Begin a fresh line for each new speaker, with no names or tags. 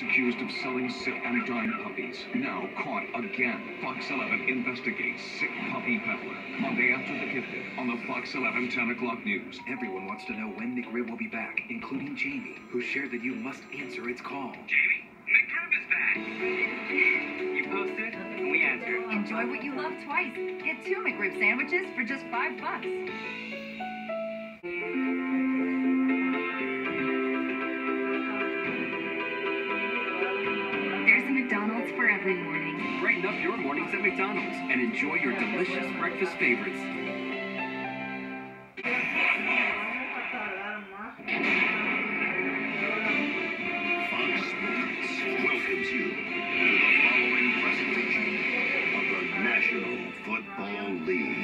Accused of selling sick and dying puppies. Now caught again. Fox 11 investigates sick puppy peddler. Monday after the gifted on the Fox 11 10 o'clock news.
Everyone wants to know when McRib will be back, including Jamie, who shared that you must answer its call.
Jamie, McRib is back. You posted, and we answered.
Enjoy what you love twice. Get two McRib sandwiches for just five bucks. Every morning.
Brighten up your mornings at McDonald's and enjoy your delicious breakfast favorites.
Fox Sports to the following presentation of the National Football League.